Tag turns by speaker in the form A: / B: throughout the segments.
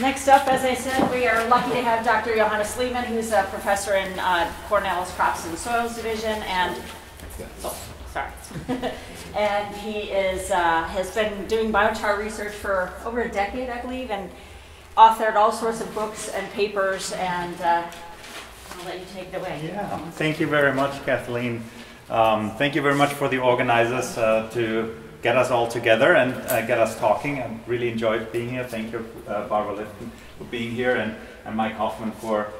A: Next up, as I said, we are lucky to have Dr. Johannes Lehmann, who's a professor in uh, Cornell's Crops and Soils Division, and oh, sorry, and he is uh, has been doing biochar research for over a decade, I believe, and authored all sorts of books and papers. And uh, I'll let you take it away.
B: Yeah, thank you very much, Kathleen. Um, thank you very much for the organizers uh, to get us all together and uh, get us talking. I really enjoyed being here. Thank you, uh, Barbara Lifton, for being here, and, and Mike Hoffman for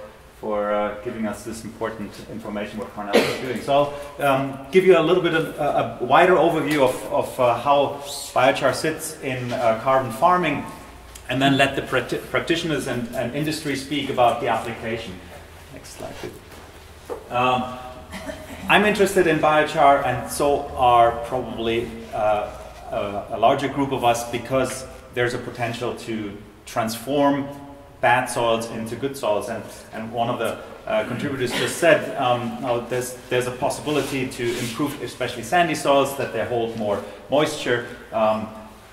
B: for uh, giving us this important information what Cornell is doing. So I'll um, give you a little bit of a, a wider overview of, of uh, how biochar sits in uh, carbon farming and then let the practitioners and, and, industry speak about the application. Next slide, please. Um, I'm interested in biochar and so are probably uh, a, a, larger group of us because there's a potential to transform bad soils into good soils. And, and one of the uh, contributors just said um, there's, there's a possibility to improve especially sandy soils, that they hold more moisture. Um,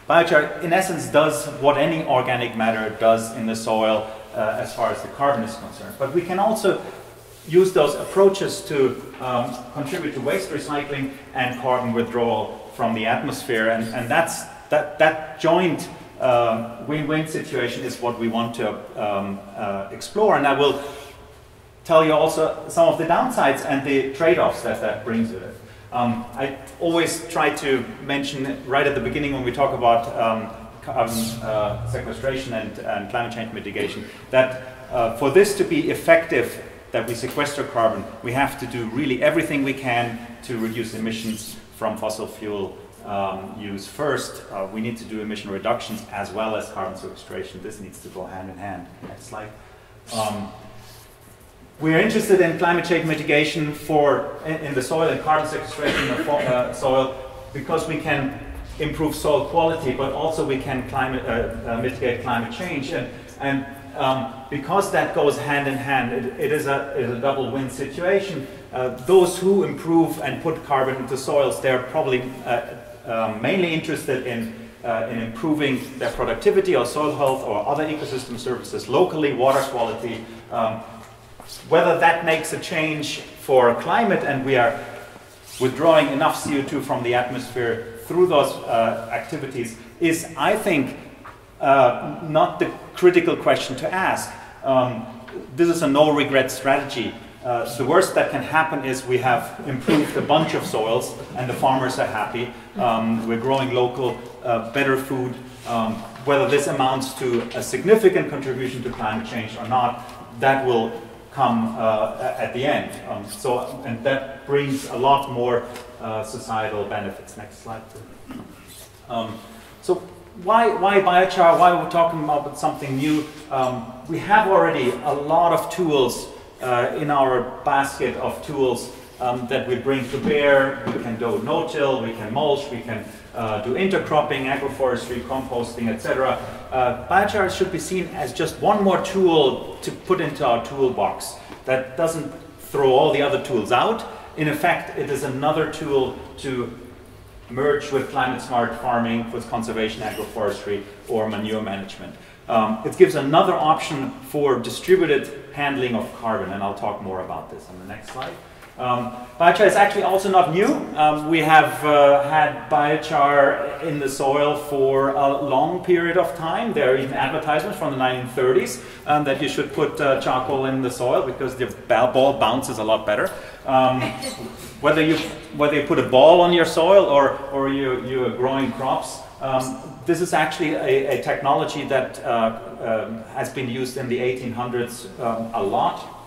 B: biochar, in essence, does what any organic matter does in the soil uh, as far as the carbon is concerned. But we can also use those approaches to um, contribute to waste recycling and carbon withdrawal from the atmosphere. And, and that's, that, that joint um, win-win situation is what we want to um, uh, explore. And I will tell you also some of the downsides and the trade-offs that that brings with it. Um, I always try to mention right at the beginning when we talk about um, uh, sequestration and, and, climate change mitigation that uh, for this to be effective, that we sequester carbon, we have to do really everything we can to reduce emissions from fossil fuel um, use first. Uh, we need to do emission reductions as well as carbon sequestration. This needs to go hand in hand. Next slide. Um, we are interested in climate change mitigation for in, in the soil and carbon sequestration in the uh, soil because we can improve soil quality, but also we can climate, uh, uh, mitigate climate change. And, and um, because that goes hand in hand, it, it, is, a, a double win situation. Uh, those who improve and put carbon into soils, they're probably uh, um, mainly interested in, uh, in improving their productivity or soil health or other ecosystem services locally, water quality. Um, whether that makes a change for climate and we are withdrawing enough CO2 from the atmosphere through those uh, activities is, I think, uh, not the critical question to ask. Um, this is a no regret strategy. Uh, the worst that can happen is we have improved a bunch of soils and the farmers are happy. Um, we're growing local, uh, better food. Um, whether this amounts to a significant contribution to climate change or not, that will come uh, at the end. Um, so, and that brings a lot more uh, societal benefits. Next slide. Um, so why, why biochar? Why we're we talking about something new? Um, we have already a lot of tools uh, in our basket of tools um, that we bring to bear. We can do no-till, we can mulch, we can uh, do intercropping, agroforestry, composting, etc. Uh, biochar should be seen as just one more tool to put into our toolbox that doesn't throw all the other tools out. In effect, it is another tool to merge with climate smart farming, with conservation agroforestry, or manure management. Um, it gives another option for distributed handling of carbon, and I'll talk more about this on the next slide. Um, biochar is actually also not new. Um, we have uh, had biochar in the soil for a long period of time. There are even advertisements from the 1930s um, that you should put uh, charcoal in the soil because the ball bounces a lot better. Um, whether you whether you put a ball on your soil or or you you are growing crops, um, this is actually a, a technology that uh, um, has been used in the 1800s um, a lot.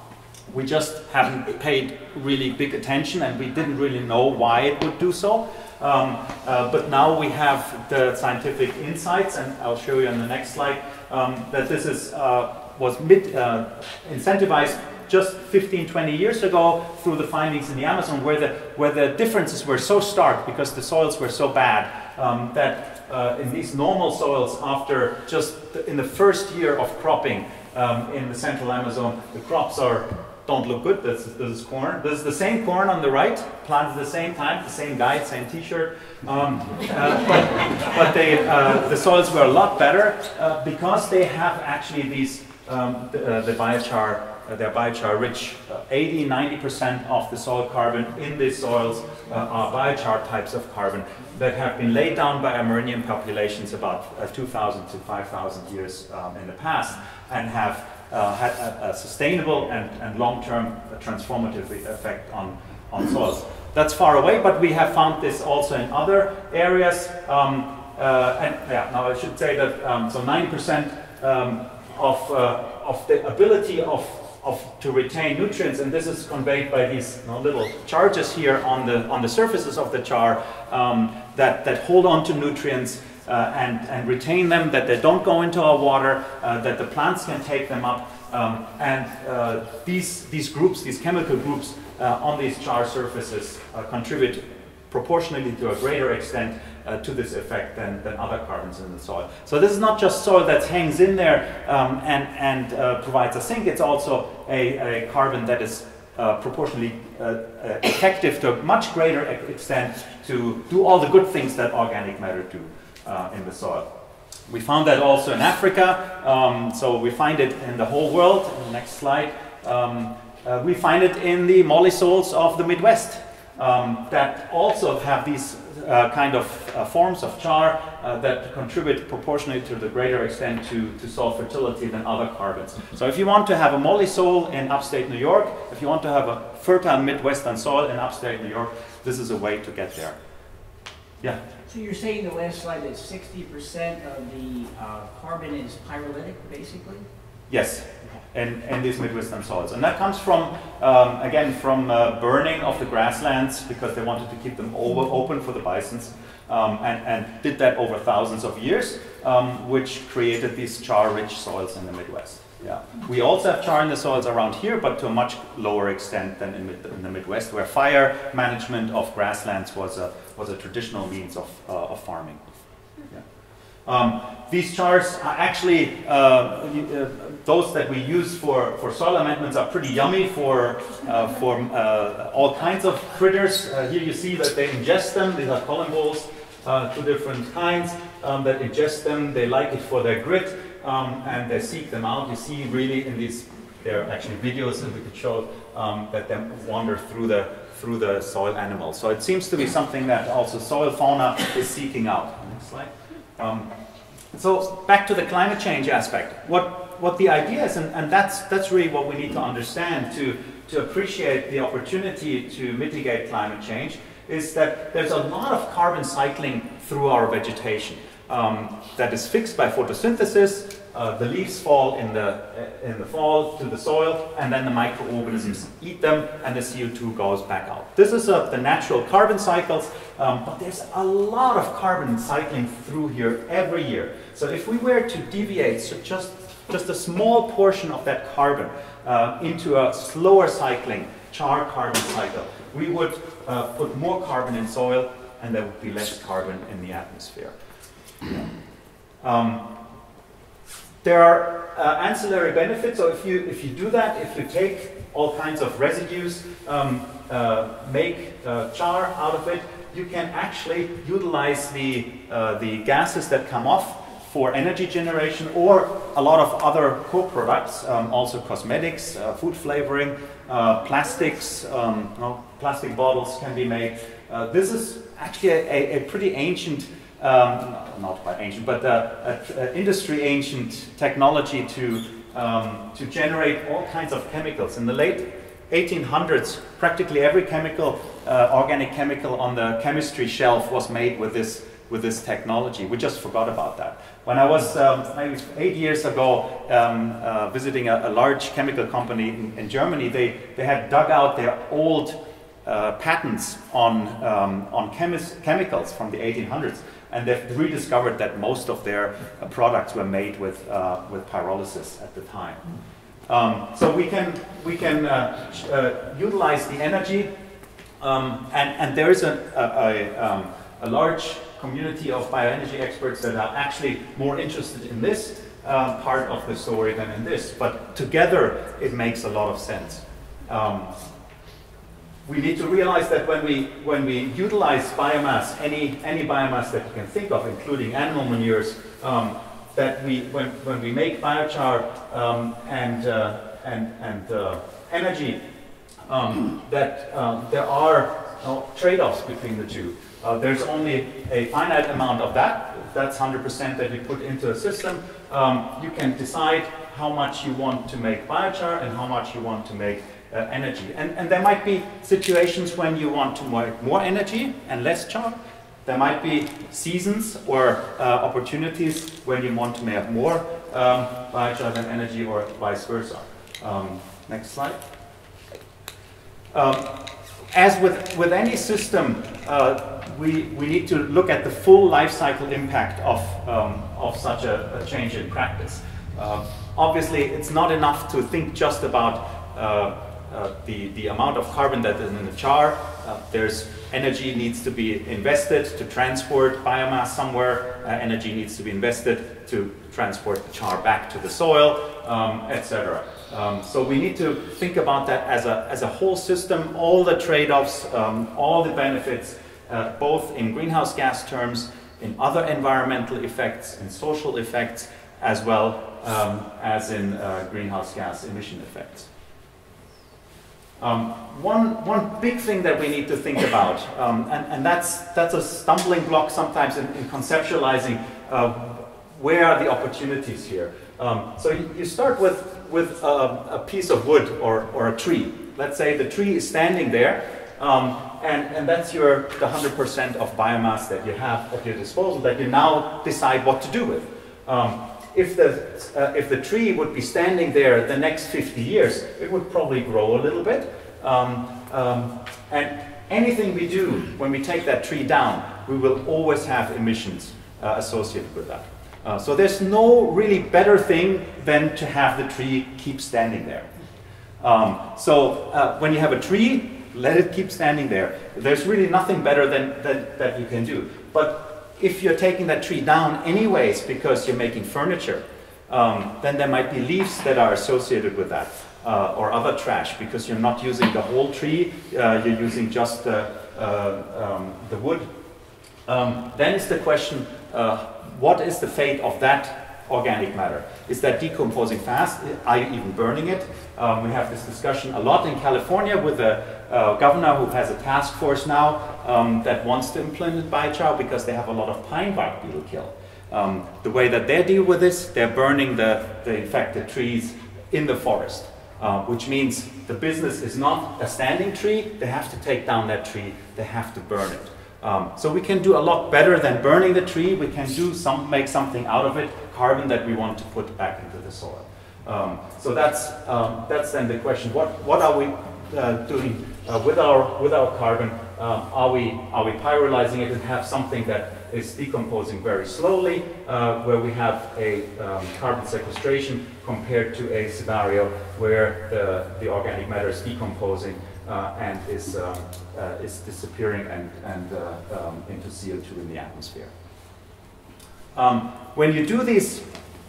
B: We just haven't paid really big attention and we didn't really know why it would do so. Um, uh, but now we have the scientific insights, and I'll show you on the next slide um, that this is uh, was mid, uh, incentivized just 15, 20 years ago through the findings in the Amazon, where the where the differences were so stark because the soils were so bad um, that uh, in these normal soils after just in the first year of cropping um, in the central Amazon, the crops are don't look good. This is, this is corn. This is the same corn on the right, planted the same time, the same guy, same T-shirt. Um, uh, but but they, uh, the soils were a lot better uh, because they have actually these um, the, uh, the biochar. Uh, they're biochar rich. 80, 90% of the soil carbon in these soils uh, are biochar types of carbon that have been laid down by Amerindian populations about 2,000 to 5,000 years um, in the past and have uh, had a, a, sustainable and, and long-term transformative effect on, on soils. That's far away, but we have found this also in other areas. Um, uh, and yeah, now I should say that um, so 90% um, of, uh, of the ability of, of to retain nutrients, and this is conveyed by these you know, little charges here on the on the surfaces of the char um, that that hold on to nutrients uh, and, and retain them, that they don't go into our water, uh, that the plants can take them up. Um, and uh, these, these groups, these chemical groups on these char surfaces contribute proportionally to a greater extent uh, to this effect than, than other carbons in the soil. So this is not just soil that hangs in there um, and, and uh, provides a sink, it's also a, a carbon that is uh, proportionally effective to a much greater extent to do all the good things that organic matter do uh, in the soil. We found that also in Africa, um, so we find it in the whole world. Next slide. Um, uh, we find it in the mollisols of the Midwest um, that also have these uh, kind of uh, forms of char uh, that contribute proportionally to the greater extent to, to soil fertility than other carbons. So if you want to have a mollisol in upstate New York, if you want to have a fertile Midwestern soil in upstate New York, this is a way to get there. Yeah.
C: So you're saying the last slide that 60% of the uh, carbon is pyrolytic, basically?
B: Yes, and, and these Midwestern soils. And that comes from, um, again, from uh, burning of the grasslands because they wanted to keep them over, open for the bisons. Um, and, and, did that over thousands of years, um, which created these char-rich soils in the Midwest. Yeah. We also have char in the soils around here, but to a much lower extent than in, mid, in the Midwest, where fire management of grasslands was a, was a traditional means of, uh, of farming. Yeah. Um, these chars are actually, uh, uh, those that we use for, for soil amendments are pretty yummy for, uh, for uh, all kinds of critters. Here you see that they ingest them. These are collembolas, two different kinds um, that ingest them. They like it for their grit um, and they seek them out. You see really in these, there are actually videos that we could show um, that they wander through the, through the soil animals. So it seems to be something that also soil fauna is seeking out. Next slide. Um, so back to the climate change aspect. What, what the idea is, and, and that's, that's really what we need to understand to, to appreciate the opportunity to mitigate climate change, is that there's a lot of carbon cycling through our vegetation um, that is fixed by photosynthesis. Uh, the leaves fall in the, uh, in the fall to the soil, and then the microorganisms eat them, and the CO2 goes back out. This is uh, the natural carbon cycles, um, but there's a lot of carbon cycling through here every year. So if we were to deviate so just, just a small portion of that carbon uh, into a slower cycling, char carbon cycle, we would uh, put more carbon in soil, and there would be less carbon in the atmosphere. Um, there are uh, ancillary benefits. So if you if you do that, if you take all kinds of residues, um, uh, make uh, char out of it, you can actually utilize the uh, the gases that come off for energy generation or a lot of other co-products, um, also cosmetics, uh, food flavoring, uh, plastics, um, plastic bottles can be made. this is actually a, a pretty ancient um, not quite ancient, but uh, industry ancient technology to, um, to generate all kinds of chemicals. In the late 1800s, practically every chemical, uh, organic chemical on the chemistry shelf was made with this, with this technology. We just forgot about that. When I was um, maybe eight years ago um, uh, visiting a, a, large chemical company in, in, Germany, they, they had dug out their old uh, patents on, um, on chemicals from the 1800s and they've rediscovered that most of their uh, products were made with, uh, with pyrolysis at the time. Um, so we can, we can uh, uh utilize the energy, um, and, and there is a, a, a, um, a, large community of bioenergy experts that are actually more interested in this uh, part of the story than in this, but together it makes a lot of sense. We need to realize that when we, when we utilize biomass, any, any biomass that you can think of, including animal manures, um, that we, when, when we make biochar um, and, uh, and, and uh, energy, um, that um, there are trade-offs between the two. Uh, there's only a finite amount of that. That's 100% that you put into a system. Um, you can decide how much you want to make biochar and how much you want to make uh, energy. And, and there might be situations when you want to make more energy and less char. There might be seasons or uh, opportunities when you want to make more um, than energy or vice versa. Um, next slide. Um, as with, with any system, uh, we, we need to look at the full life cycle impact of, um, of such a, a, change in practice. Uh, obviously, it's not enough to think just about uh, the, the amount of carbon that is in the char. Uh, there's energy needs to be invested to transport biomass somewhere. Uh, energy needs to be invested to transport the char back to the soil, um, etc. Um, so we need to think about that as a, as a whole system, all the trade-offs, um, all the benefits, uh, both in greenhouse gas terms, in other environmental effects, in social effects, as well um, as in uh, greenhouse gas emission effects. Um, one, one big thing that we need to think about, um, and, and that's, that's a stumbling block sometimes in, in conceptualizing uh, where are the opportunities here. Um, so you, start with, with a, a, piece of wood or, or a tree. Let's say the tree is standing there, um, and, and that's your, the 100% of biomass that you have at your disposal that you now decide what to do with. Um, if the, uh, if the tree would be standing there the next 50 years, it would probably grow a little bit. Um, um, and anything we do when we take that tree down, we will always have emissions uh, associated with that. Uh, so there's no really better thing than to have the tree keep standing there. Um, so uh, when you have a tree, let it keep standing there. There's really nothing better than, than that you can do. But if you're taking that tree down anyways because you're making furniture, um, then there might be leaves that are associated with that. Uh, or other trash because you're not using the whole tree, uh, you're using just the, uh, um, the wood. Um, then is the question, uh, what is the fate of that organic matter? Is that decomposing fast? Are you even burning it? Um, we have this discussion a lot in California with a uh, governor who has a task force now um, that wants to implement biochar because they have a lot of pine bark beetle kill. Um, the way that they deal with this, they're burning the, the infected trees in the forest, uh, which means the business is not a standing tree, they have to take down that tree, they have to burn it. Um, so we can do a lot better than burning the tree, we can do some, make something out of it, carbon that we want to put back into the soil. Um, so that's, um, that's then the question, what, what are we uh, doing uh, with, our, with our carbon? Um, are, we, are we pyrolyzing it and have something that is decomposing very slowly, uh, where we have a um, carbon sequestration compared to a scenario where the, the organic matter is decomposing uh, and is, um, uh, is disappearing and, and uh, um, into CO2 in the atmosphere. Um, when you do these,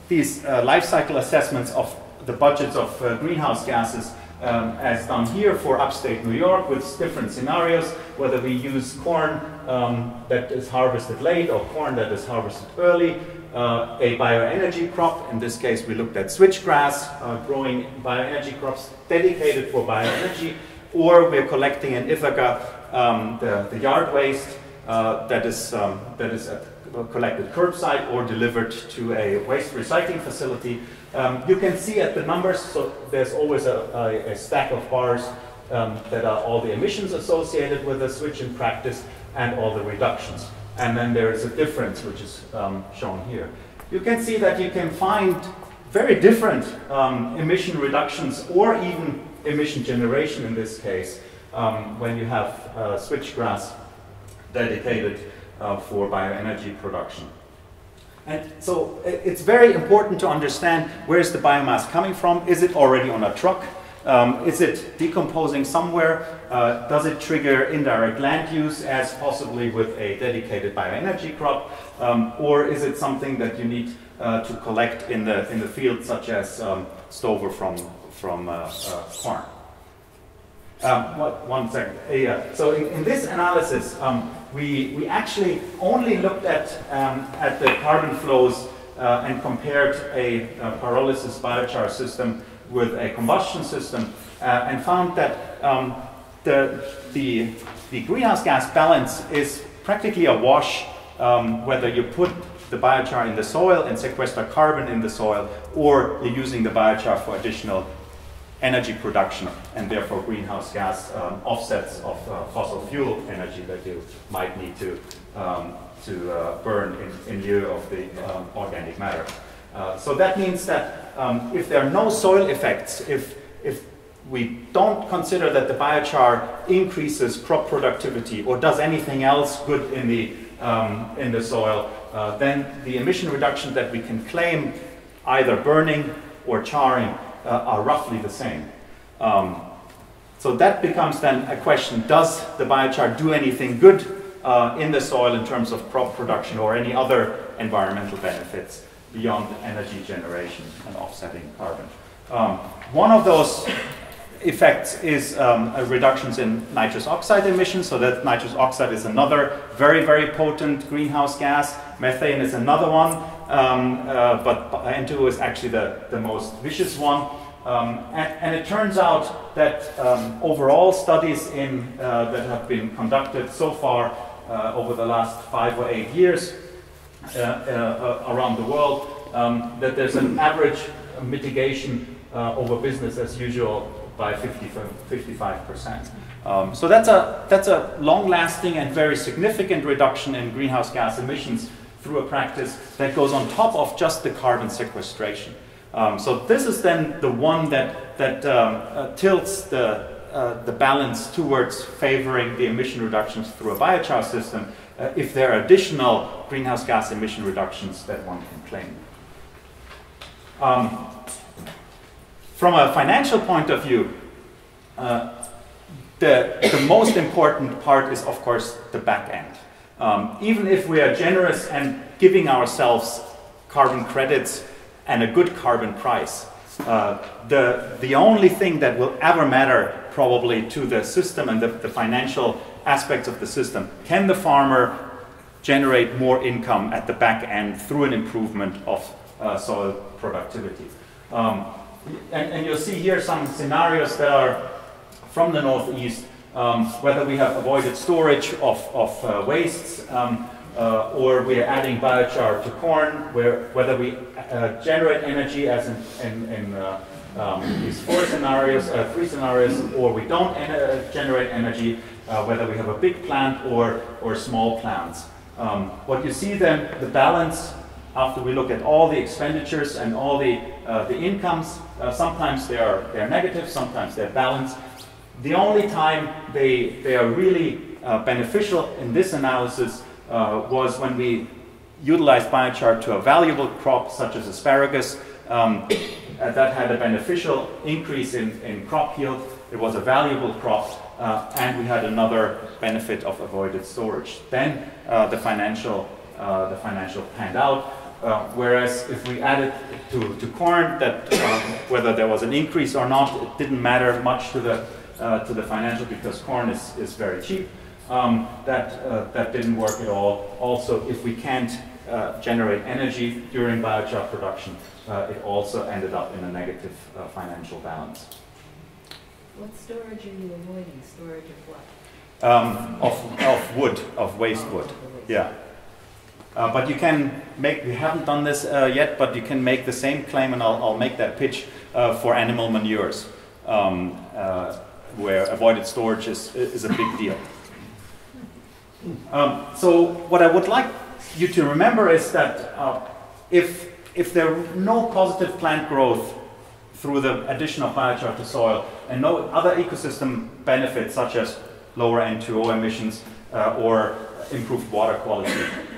B: these life cycle assessments of the budgets of greenhouse gases, um, as done here for upstate New York with different scenarios, whether we use corn um, that is harvested late or corn that is harvested early, uh, a bioenergy crop, in this case we looked at switchgrass, uh, growing bioenergy crops dedicated for bioenergy, or we're collecting in Ithaca um, the, the, yard waste uh, that is, um, that is collected curbside or delivered to a waste recycling facility. Um, you can see at the numbers, so there's always a, a, a stack of bars um, that are all the emissions associated with the switch in practice and all the reductions. And then there is a difference, which is um, shown here. You can see that you can find very different um, emission reductions or even emission generation in this case um, when you have uh, switchgrass dedicated uh, for bioenergy production. And so it's very important to understand where is the biomass coming from? Is it already on a truck? Um, is it decomposing somewhere? Uh, does it trigger indirect land use as possibly with a dedicated bioenergy crop? Um, or is it something that you need uh, to collect in the, in the field such as um, stover from, from uh, uh? Um, what, one second. Yeah. So in, in this analysis, um, we, we actually only looked at, um, at the carbon flows uh, and compared a, a, pyrolysis biochar system with a combustion system uh, and found that um, the, the, the greenhouse gas balance is practically a wash um, whether you put the biochar in the soil and sequester carbon in the soil or you're using the biochar for additional energy production and therefore greenhouse gas um, offsets of uh, fossil fuel energy that you might need to, um, to uh, burn in, in lieu of the um, organic matter. Uh, so that means that um, if there are no soil effects, if, if we don't consider that the biochar increases crop productivity or does anything else good in the, um, in the soil, uh, then the emission reduction that we can claim either burning or charring uh, are roughly the same. Um, so that becomes then a question, does the biochar do anything good uh, in the soil in terms of crop production or any other environmental benefits beyond energy generation and offsetting carbon? Um, one of those effects is um, reductions in nitrous oxide emissions. So that nitrous oxide is another very, very potent greenhouse gas. Methane is another one um, uh, but N2 is actually the, the most vicious one. Um, and, and, it turns out that um, overall studies in, uh, that have been conducted so far uh, over the last five or eight years uh, uh around the world, um, that there's an average mitigation uh, over business as usual by 50, 55%. Um, so that's a, that's a long-lasting and very significant reduction in greenhouse gas emissions through a practice that goes on top of just the carbon sequestration. Um, so this is then the one that, that um, uh, tilts the, uh, the balance towards favoring the emission reductions through a biochar system uh, if there are additional greenhouse gas emission reductions that one can claim. Um, from a financial point of view, uh, the, the most important part is, of course, the back end. Um, even if we are generous and giving ourselves carbon credits and a good carbon price, uh, the, the only thing that will ever matter probably to the system and the, the financial aspects of the system, can the farmer generate more income at the back end through an improvement of uh, soil productivity. Um, and, and, you'll see here some scenarios that are from the northeast um, whether we have avoided storage of, of uh, wastes um, uh, or we are adding biochar to corn, where, whether we uh, generate energy as in, in, in uh, um, these four scenarios, uh, three scenarios, or we don't en generate energy, uh, whether we have a big plant or, or small plants. Um, what you see then, the balance after we look at all the expenditures and all the, the incomes, sometimes they are, they are negative, sometimes they're balanced, the only time they, they are really uh, beneficial in this analysis uh, was when we utilized biochar to a valuable crop such as asparagus. Um, uh, that had a beneficial increase in, in crop yield. It was a valuable crop, uh, and we had another benefit of avoided storage. Then uh, the financial uh, the financial panned out. Uh, whereas if we added to, to corn, that uh, whether there was an increase or not, it didn't matter much to the uh, to the financial because corn is, is very cheap. Um, that, uh, that didn't work at all. Also, if we can't uh, generate energy during biochar production, uh, it also ended up in a negative uh, financial balance.
D: What storage are you avoiding? Storage of what?
B: Um, of, of wood, of waste wood. Yeah. Uh, but you can make, we haven't done this uh, yet, but you can make the same claim, and I'll, I'll make that pitch uh, for animal manures. Um, where avoided storage is, is a big deal. Um, so what I would like you to remember is that uh, if, if there are no positive plant growth through the addition of biochar to soil and no other ecosystem benefits such as lower N2O emissions uh, or improved water quality,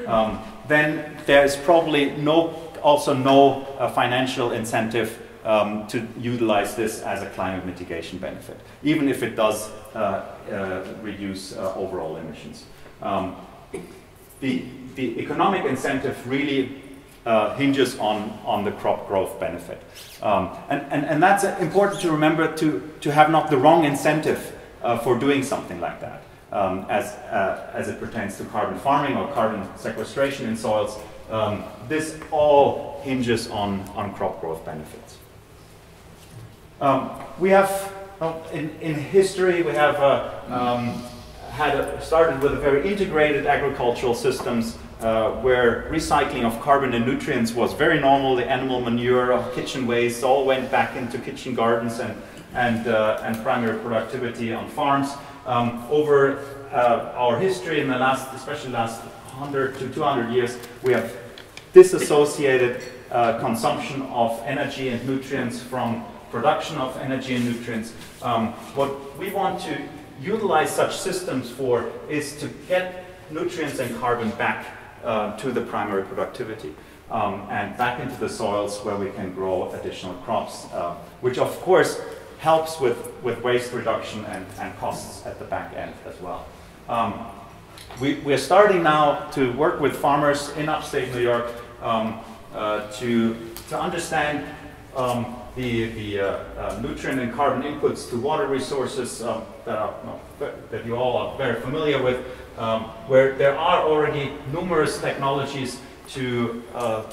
B: um, then there is probably no, also no uh, financial incentive um, to utilize this as a climate mitigation benefit, even if it does uh, uh, reduce uh, overall emissions. Um, the, the economic incentive really uh, hinges on, on the crop growth benefit. Um, and, and, and that's important to remember to, to have not the wrong incentive uh, for doing something like that. Um, as, uh, as it pertains to carbon farming or carbon sequestration in soils, um, this all hinges on, on crop growth benefits. Um, we have, oh, in, in history, we have uh, um, had a, started with a very integrated agricultural systems uh, where recycling of carbon and nutrients was very normal. The animal manure, kitchen waste, all went back into kitchen gardens and, and, uh, and primary productivity on farms. Um, over uh, our history in the last, especially last 100 to 200 years, we have disassociated uh, consumption of energy and nutrients from production of energy and nutrients. Um, what we want to utilize such systems for is to get nutrients and carbon back uh, to the primary productivity um, and back into the soils where we can grow additional crops, uh, which of course helps with, with waste reduction and, and costs at the back end as well. Um, we, we're starting now to work with farmers in upstate New York um, uh, to, to understand um, the, the uh, uh, nutrient and carbon inputs to water resources um, that, are, that you all are very familiar with, um, where there are already numerous technologies to uh,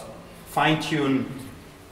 B: fine-tune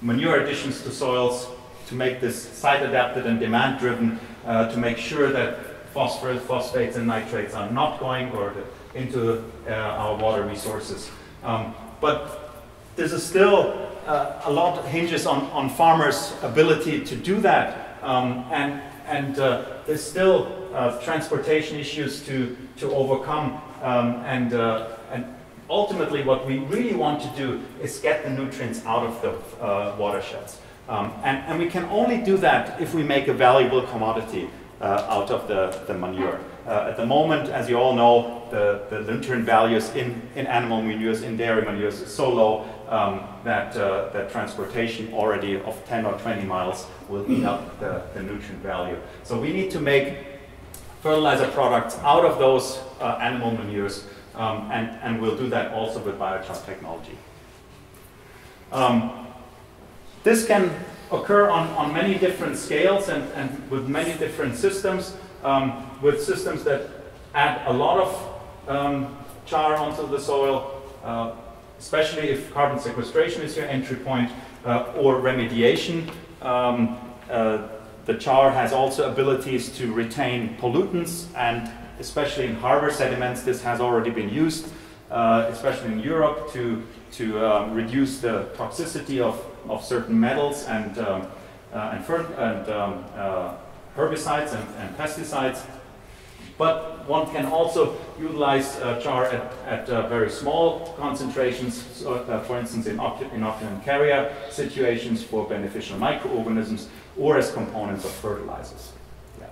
B: manure additions to soils to make this site adapted and demand driven uh, to make sure that phosphorus, phosphates, and nitrates are not going or the, into uh, our water resources. Um, but this is still uh, a lot hinges on, on farmers' ability to do that. Um, and and uh, there's still uh, transportation issues to, to overcome. Um, and, uh, and ultimately, what we really want to do is get the nutrients out of the uh, watersheds. Um, and, and we can only do that if we make a valuable commodity uh, out of the, the manure. Uh, at the moment, as you all know, the, the nutrient values in, in animal manures, in dairy manures, is so low um, that, uh, that transportation already of 10 or 20 miles will eat up the, the nutrient value. So we need to make fertilizer products out of those uh, animal manures, um, and, and we'll do that also with biochar technology. Um, this can occur on, on many different scales and, and with many different systems, um, with systems that add a lot of um, char onto the soil, uh, especially if carbon sequestration is your entry point, uh, or remediation. Um, uh, the char has also abilities to retain pollutants, and especially in harbor sediments, this has already been used, uh, especially in Europe, to, to um, reduce the toxicity of, of certain metals and, um, uh, and, and um, uh, herbicides and, and pesticides. But one can also utilize uh, char at, at very small concentrations, so, for instance in inoculant carrier situations for beneficial microorganisms or as components of fertilizers. Yeah.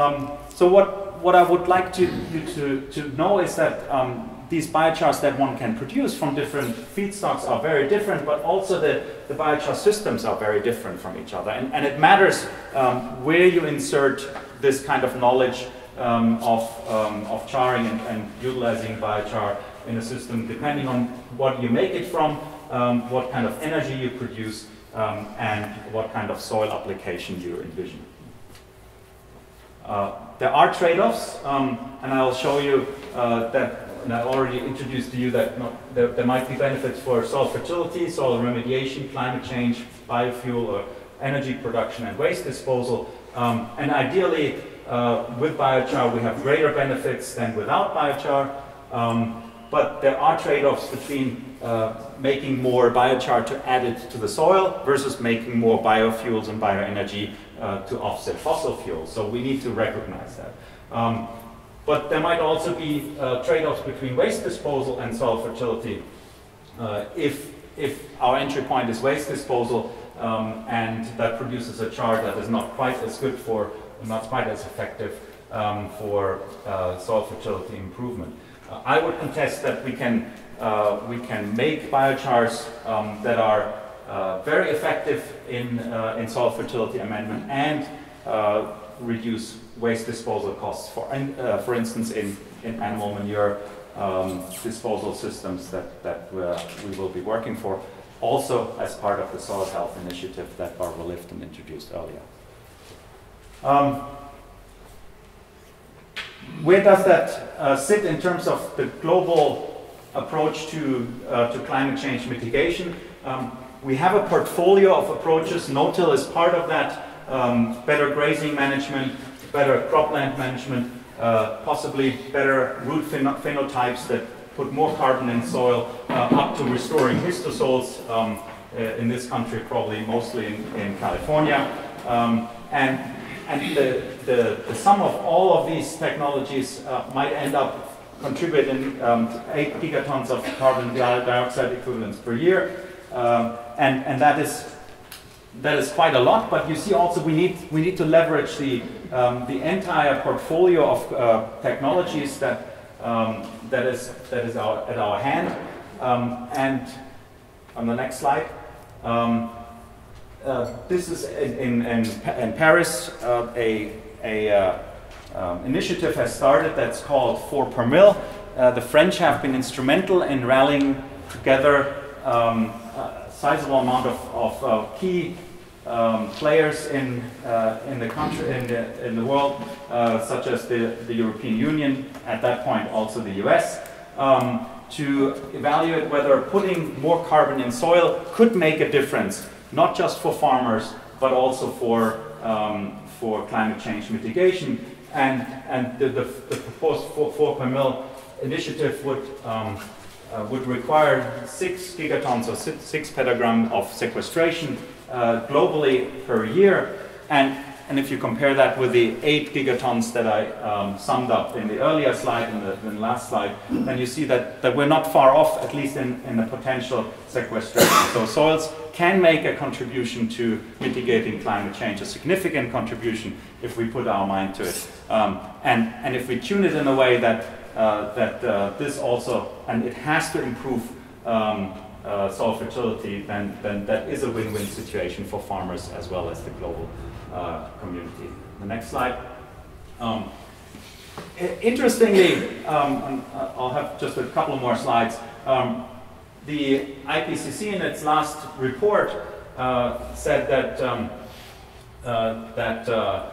B: Um, so what, what I would like to, you to, to know is that um, these biochars that one can produce from different feedstocks are very different, but also the, the biochar systems are very different from each other. And, and it matters um, where you insert this kind of knowledge um, of, um, of charring and, and, utilizing biochar in a system, depending on what you make it from, um, what kind of energy you produce, um, and what kind of soil application you envision. Uh, there are trade-offs, um, and I'll show you uh, that and I already introduced to you that there, there, might be benefits for soil fertility, soil remediation, climate change, biofuel, or energy production and waste disposal. Um, and ideally, uh, with biochar, we have greater benefits than without biochar. Um, but there are trade-offs between uh, making more biochar to add it to the soil versus making more biofuels and bioenergy uh, to offset fossil fuels. So we need to recognize that. Um, but there might also be uh, trade-offs between waste disposal and soil fertility. Uh, if, if our entry point is waste disposal, um, and that produces a char that is not quite as good for, not quite as effective um, for uh, soil fertility improvement. Uh, I would contest that we can, uh, we can make biochars um, that are uh, very effective in, in soil fertility amendment and reduce waste disposal costs, for, for instance, in, in animal manure um, disposal systems that, that we will be working for also as part of the soil health initiative that Barbara Lifton introduced earlier. Um, where does that uh, sit in terms of the global approach to, uh, to climate change mitigation? Um, we have a portfolio of approaches. No-till is part of that. Um, better grazing management, better cropland management, uh, possibly better root pheno phenotypes that put more carbon in soil, uh, up to restoring histosols um, uh, in this country, probably mostly in, in California. Um, and and the, the, the, sum of all of these technologies uh, might end up contributing um, 8 gigatons of carbon dioxide equivalents per year. Um, and, and that is that is quite a lot, but you see also we need, we need to leverage the, um, the entire portfolio of uh, technologies that, um, that is, that is our, at our hand. Um, and on the next slide, um, uh, this is in, in, in, Paris, uh, a, a uh, um, initiative has started that's called 4 per mil. Uh, the French have been instrumental in rallying together um, a sizable amount of, of uh, key um, players in, uh, in the country, in the, in the world, such as the, the European Union, at that point also the US, um, to evaluate whether putting more carbon in soil could make a difference not just for farmers, but also for, um, for climate change mitigation. And, and the, the, the proposed 4, 4 per mil initiative would, um, uh, would require 6 gigatons or 6, six petagram of sequestration uh, globally per year. And and if you compare that with the 8 gigatons that I um, summed up in the earlier slide, in the, the, last slide, then you see that, that we're not far off, at least in, in the potential sequestration. So soils can make a contribution to mitigating climate change, a significant contribution if we put our mind to it. Um, and, and if we tune it in a way that, that uh, this also, and it has to improve um, uh, soil fertility, then, then that is a win-win situation for farmers as well as the global uh, community. The next slide. Um, interestingly, um, uh, I'll have just a couple more slides. Um, the IPCC in its last report uh, said that um, uh, that uh,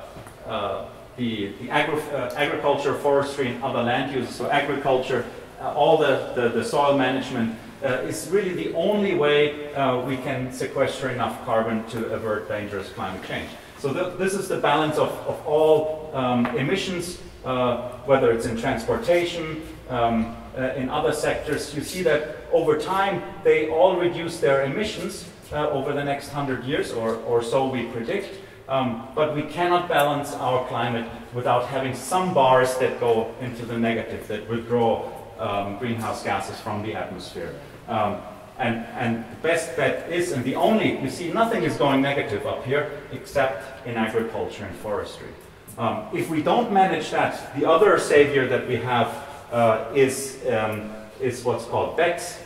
B: uh, the, the agri agriculture, forestry, and other land uses, so agriculture, all the, the, the, soil management is really the only way we can sequester enough carbon to avert dangerous climate change. So th this is the balance of, of all um, emissions, uh, whether it's in transportation, um, uh, in other sectors. You see that over time, they all reduce their emissions uh, over the next 100 years, or, or so we predict. Um, but we cannot balance our climate without having some bars that go into the negative, that withdraw um, greenhouse gases from the atmosphere. Um, and, and the best bet is, and the only, you see nothing is going negative up here except in agriculture and forestry. Um, if we don't manage that, the other savior that we have uh, is, um, is what's called BECCS,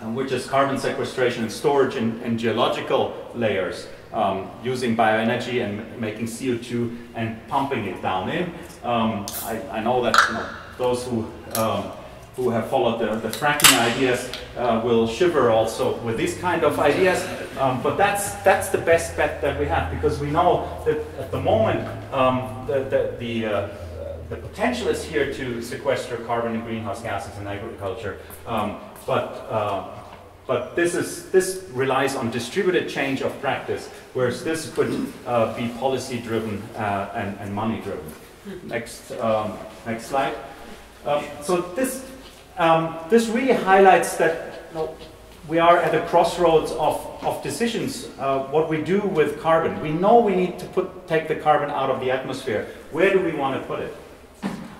B: um, which is carbon sequestration and storage in, in geological layers, um, using bioenergy and making CO2 and pumping it down in. Um, I, I, know that you know, those who um, who have followed the, the fracking ideas uh, will shiver also with these kind of ideas. Um, but that's, that's the best bet that we have because we know that at the moment um, the, the, the, uh, the, potential is here to sequester carbon and greenhouse gases in agriculture. Um, but uh, but this, is, this relies on distributed change of practice, whereas this could uh, be policy driven uh, and, and money driven. Next, um, next slide. Um, so this um, this really highlights that you know, we are at a crossroads of, of decisions, uh, what we do with carbon. We know we need to put, take the carbon out of the atmosphere. Where do we want to put it?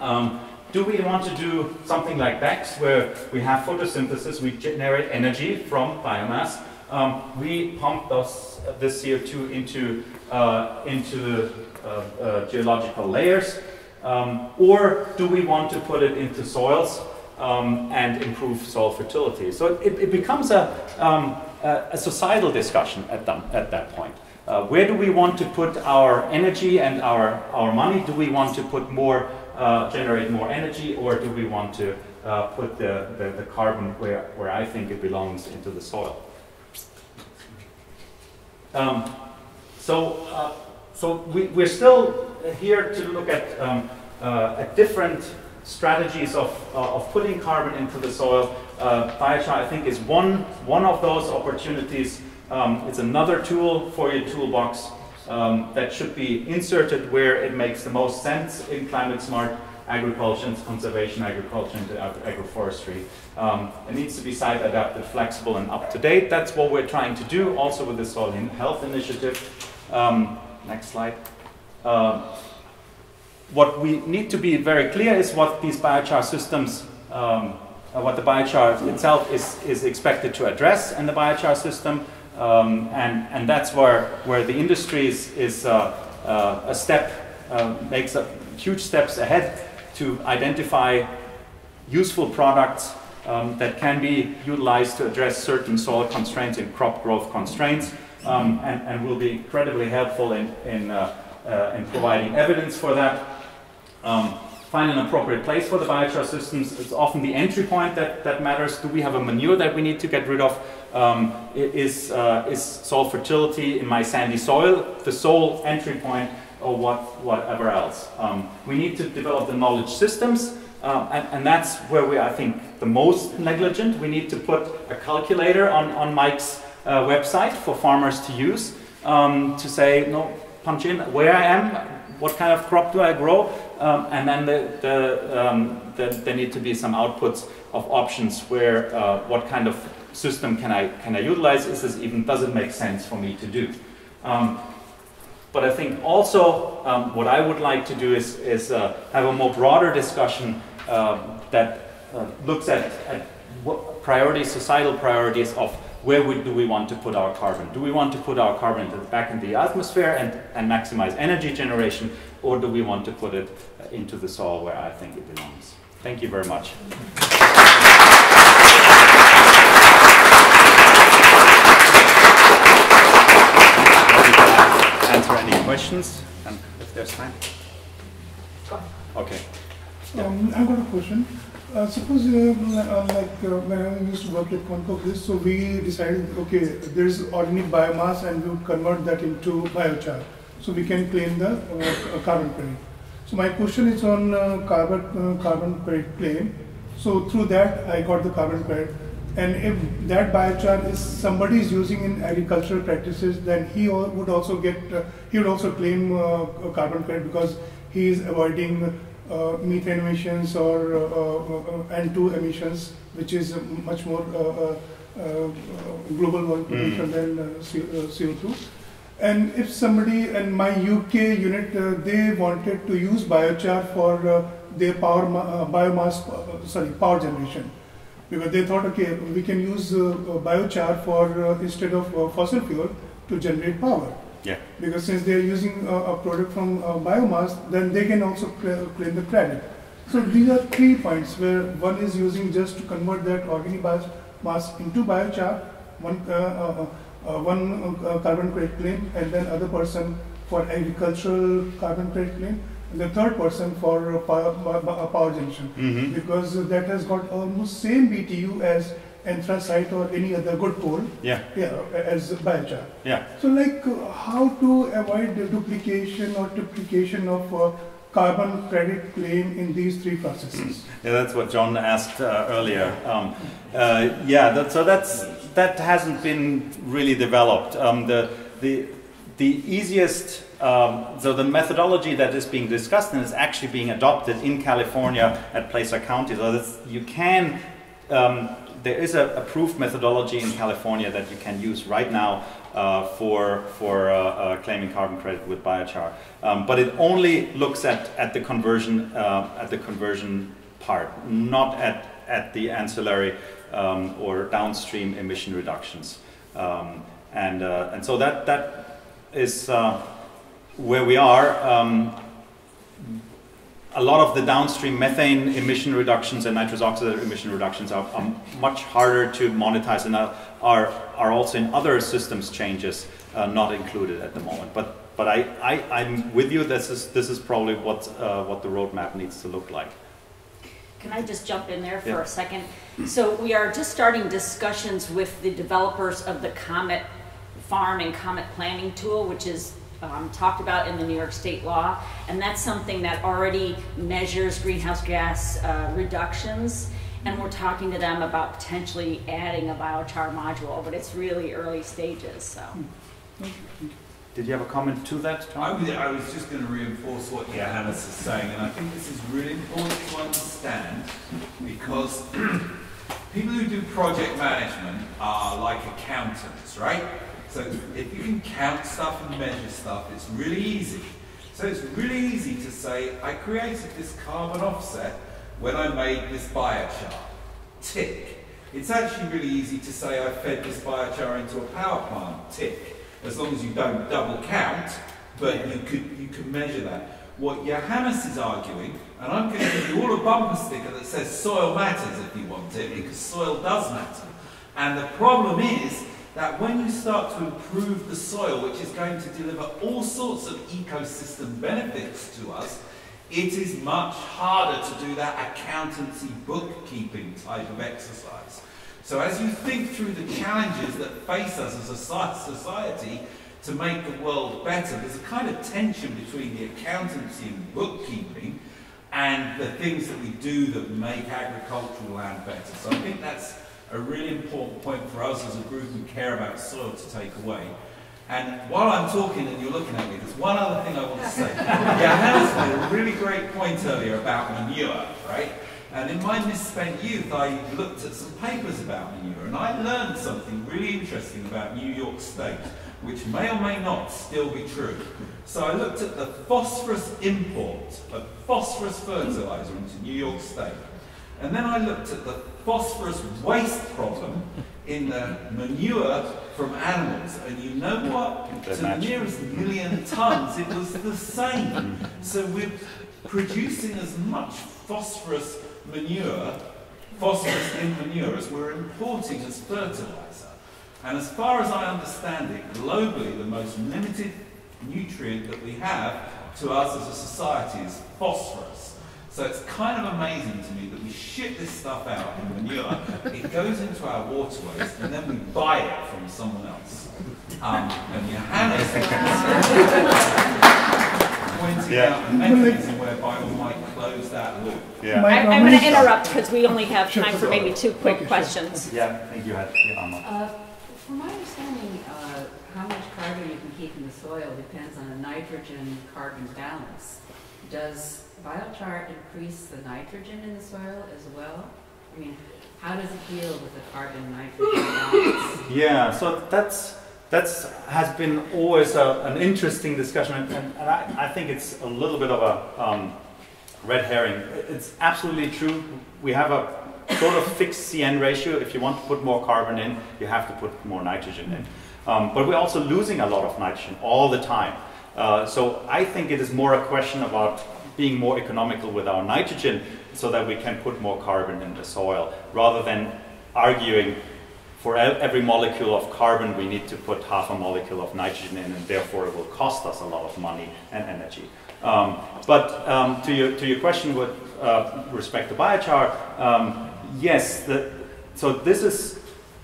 B: Um, do we want to do something like BECCS, where we have photosynthesis, we generate energy from biomass, um, we pump those, this CO2 into, uh, into uh, uh, geological layers, um, or do we want to put it into soils um, and improve soil fertility. So it, it becomes a, um, a, societal discussion at, them, at that point. Uh, where do we want to put our energy and our, our money? Do we want to put more, uh, generate more energy, or do we want to uh, put the, the, the, carbon where, where I think it belongs into the soil? Um, so, uh, so we, we're still here to look at um, uh, at different strategies of, uh, of putting carbon into the soil. Biochar, I think, is one, one of those opportunities. Um, it's another tool for your toolbox um, that should be inserted where it makes the most sense in climate smart agriculture and conservation agriculture and ag- agroforestry. Um, it needs to be site adapted, flexible, and up to date. That's what we're trying to do also with the Soil Health Initiative. Um, next slide. Um, what we need to be very clear is what these biochar systems, um, uh, what the biochar itself is, is expected to address in the biochar system. Um, and, and that's where, where the industry is, is uh, uh, a step, uh, makes a huge steps ahead to identify useful products um, that can be utilized to address certain soil constraints and crop growth constraints um, and, and will be incredibly helpful in, in, uh, uh, in providing evidence for that. Um, find an appropriate place for the biochar systems. It's often the entry point that, that matters. Do we have a manure that we need to get rid of? Is, uh, is soil fertility in my sandy soil the sole entry point or what, whatever else? Um, we need to develop the knowledge systems um, and, and, that's where we, I think, the most negligent. We need to put a calculator on, on Mike's uh, website for farmers to use um, to say, no, punch in where I am, what kind of crop do I grow, um, and then the, the, um, the, there need to be some outputs of options where uh, what kind of system can I, can I utilize, is this even, does it make sense for me to do? Um, but I think also um, what I would like to do is, is uh, have a more broader discussion uh, that uh, looks at, at what priorities, societal priorities of where we, do we want to put our carbon? Do we want to put our carbon back in the atmosphere and, and maximize energy generation, or do we want to put it into the soil where I think it belongs? Thank you very much. Answer any questions, and if there's time. Okay.
E: Um, I've got a question. Uh, suppose, uh, like uh, when I used to work at Concoclis, so we decided, okay, there is organic biomass and we would convert that into biochar. So we can claim the uh, carbon credit. So my question is on uh, carbon uh, carbon credit claim. So through that, I got the carbon credit. And if that biochar is somebody is using in agricultural practices, then he would also get, he would also claim carbon credit because he is avoiding uh, methane emissions or uh, uh, N2 emissions, which is much more global pollution mm. than CO2. And if somebody in my UK unit, uh, they wanted to use biochar for uh, their power uh, biomass, sorry, power generation, because they thought, okay, we can use biochar for instead of fossil fuel to generate power.
B: Yeah.
E: Because since they are using a, a product from uh, biomass, then they can also claim the credit. So these are three points where one is using just to convert that organic biomass into biochar, one uh, uh, uh one uh, carbon credit claim, and then other person for agricultural carbon credit claim, the third person for power, power generation, mm -hmm. because that has got almost same BTU as anthracite or any other good coal
B: yeah.
E: Yeah, as biochar.
B: Yeah.
E: So like how to avoid the duplication or duplication of uh, carbon credit claim in these three processes?
B: Yeah, that's what John asked uh, earlier. Um, uh, yeah, that, so that's that hasn't been really developed. Um, the the the easiest um, so the methodology that is being discussed and is actually being adopted in California at Placer County. So you can um, there is a approved methodology in California that you can use right now uh, for, for uh, uh, claiming carbon credit with biochar. Um, but it only looks at, at the conversion uh, at the conversion part, not at, at the ancillary um, or downstream emission reductions. Um, and, uh, and so that, that is uh, where we are. Um, a lot of the downstream methane emission reductions and nitrous oxide emission reductions are, are much harder to monetize and are, are also in other systems changes uh, not included at the moment. But, but I, I, I'm with you, this is, this is probably what, uh, what the roadmap needs to look like.
A: Can I just jump in there for
B: yeah.
A: a second? So we are just starting discussions with the developers of the Comet Farm and Comet Planning tool, which is um, talked about in the New York State law, and that's something that already measures greenhouse gas uh, reductions. And we're talking to them about potentially adding a biochar module, but it's really early stages. So,
B: Did you have a comment to that, Tom?
F: was, I was just going to reinforce what Johannes is saying, and I think this is really important to understand because people who do project management are like accountants, right? So if you can count stuff and measure stuff, it's really easy. So it's really easy to say, I created this carbon offset when I made this biochar. Tick. It's actually really easy to say I fed this biochar into a power plant. Tick. As long as you don't double count, but you could you can measure that. What Johannes is arguing, and I'm going to give you all a bumper sticker that says soil matters if you want it, because soil does matter. And the problem is that when you start to improve the soil, which is going to deliver all sorts of ecosystem benefits to us, it is much harder to do that accountancy bookkeeping type of exercise. So as you think through the challenges that face us as a society to make the world better, there's a kind of tension between the accountancy and bookkeeping and the things that we do that make agricultural land better. So I think that's a really important point for us as a group who care about soil to take away. And while I'm talking and you're looking at me, there's one other thing I want to say. Johannes made a really great point earlier about manure, right? And in my misspent youth, I looked at some papers about manure, and I learned something really interesting about New York State, which may or may not still be true. So I looked at the phosphorus import of phosphorus fertilizer into New York State. And then I looked at the phosphorus waste problem in the manure from animals. And you know what?
B: They
F: to
B: match.
F: the nearest million tons, it was the same. So we're producing as much phosphorus manure, phosphorus in manure, as we're importing as fertilizer. And as far as I understand it, globally, the most limited nutrient that we have to us as a society is phosphorus. So it's kind of amazing to me that we ship this stuff out in manure, it goes into our waterways, and then we buy it from someone else. Um, and Johannes pointing
B: Yeah.
F: out a mechanism whereby we might close that loop.
B: Yeah.
E: My
A: I, I'm going to interrupt because we only have time for maybe two quick questions.
B: Yeah, I think you had, yeah, Anna.
D: Uh, From my understanding, uh, how much carbon you can keep in the soil depends on a nitrogen-carbon balance. Does biochar increase the nitrogen in the soil as well? I mean, how does it deal with the carbon-nitrogen balance?
B: Yeah, so that's that's has been always a, an interesting discussion, and, and I, I think it's a little bit of a um, red herring. It's absolutely true. We have a sort of fixed CN ratio. If you want to put more carbon in, you have to put more nitrogen in. Um, but we're also losing a lot of nitrogen all the time. Uh, so I think it is more a question about being more economical with our nitrogen so that we can put more carbon in the soil rather than arguing for every molecule of carbon we need to put half a molecule of nitrogen in and therefore it will cost us a lot of money and energy. Um, but um, to, your, to your question with uh, respect to biochar, um, yes, the, so this is,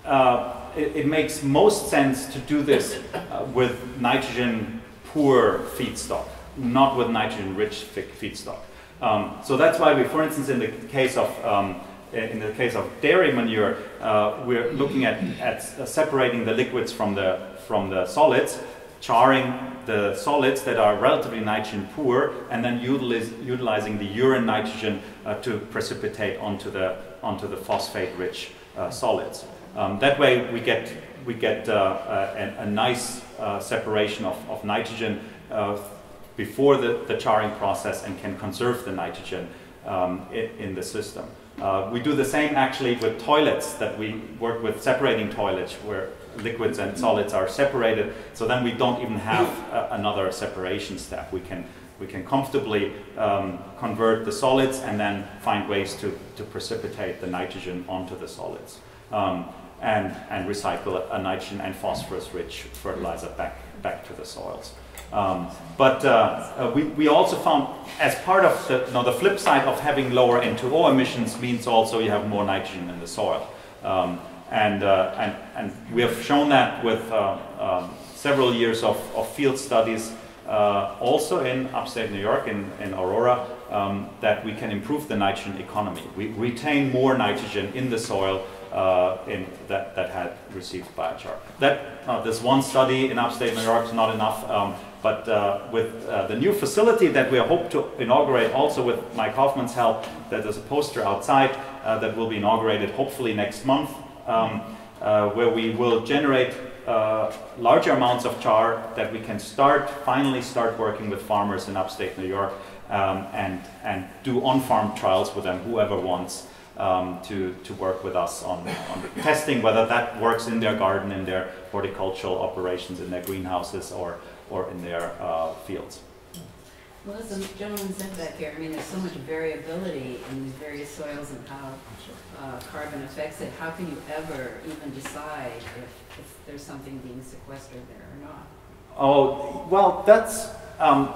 B: uh, it, it makes most sense to do this uh, with nitrogen poor feedstock, not with nitrogen rich feedstock. Um, so that's why we, for instance, in the case of um, in the case of dairy manure, uh, we're looking at, at uh, separating the liquids from the from the solids, charring the solids that are relatively nitrogen poor, and then utilize, utilizing the urine nitrogen uh, to precipitate onto the onto the phosphate-rich uh, solids. Um, that way, we get we get uh, a, a nice uh, separation of, of nitrogen before the, the charring process and can conserve the nitrogen um, in, in the system. Uh, we do the same actually with toilets that we work with separating toilets where liquids and solids are separated. So then we don't even have uh, another separation step. We can we can comfortably um, convert the solids and then find ways to, to precipitate the nitrogen onto the solids um, and, and recycle a nitrogen and phosphorus rich fertilizer back, back to the soils. Um, but uh, uh, we, we also found, as part of the, no, the flip side of having lower N2O emissions means also you have more nitrogen in the soil. Um, and, uh, and, and we have shown that with uh, um, several years of, of field studies uh, also in upstate New York, in, in Aurora, um, that we can improve the nitrogen economy. We retain more nitrogen in the soil uh, in, that, that had received biochar. That, uh, this one study in upstate New York is not enough, um, but uh, with uh, the new facility that we hope to inaugurate, also with Mike Hoffmann's help, that there's a poster outside uh, that will be inaugurated hopefully next month, um, uh, where we will generate larger amounts of char that we can start, finally start working with farmers in upstate New York um, and, and do on-farm trials with them, whoever wants um, to, to work with us on, on testing whether that works in their garden, in their horticultural operations, in their greenhouses, or, or in their uh, fields.
D: Well, as the gentleman said back here, I mean, there's so much variability in these various soils and how uh, carbon affects it. How can you ever even decide if, if there's something being sequestered there or not?
B: Oh, well, that's um,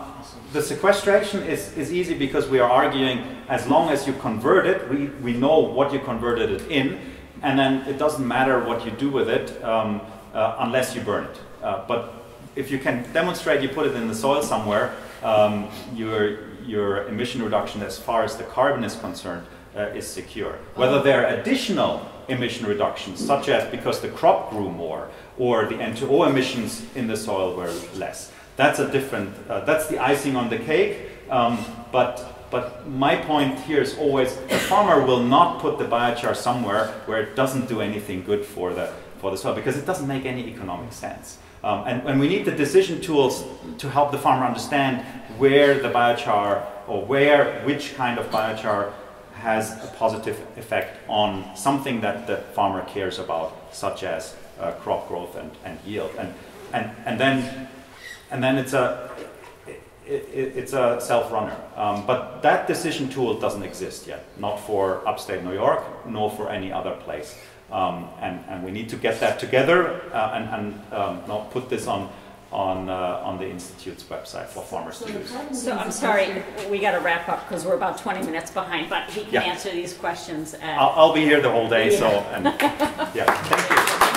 B: the sequestration is, is easy because we are arguing as long as you convert it, we, we know what you converted it in, and then it doesn't matter what you do with it um, uh, unless you burn it. Uh, but if you can demonstrate you put it in the soil somewhere, um, your, your emission reduction as far as the carbon is concerned uh, is secure. Whether there are additional emission reductions, such as because the crop grew more, or the N2O emissions in the soil were less. That's a different, uh, that's the icing on the cake. Um, but, but my point here is always the farmer will not put the biochar somewhere where it doesn't do anything good for the, for the soil because it doesn't make any economic sense. Um, and, and we need the decision tools to help the farmer understand where the biochar or where, which kind of biochar has a positive effect on something that the farmer cares about, such as uh, crop growth and, and yield. And, and, and then and then it's a it, it, it's a self-runner. Um, but that decision tool doesn't exist yet, not for upstate New York, nor for any other place. Um, and, and we need to get that together uh, and, and um, not put this on on uh, on the institute's website for farmers
D: So
B: to use.
A: So I'm sorry, we got to wrap up because we're about 20 minutes behind, but he can
B: Yeah.
A: answer these questions. and-
B: I'll, I'll be here the whole day, so and yeah, thank you.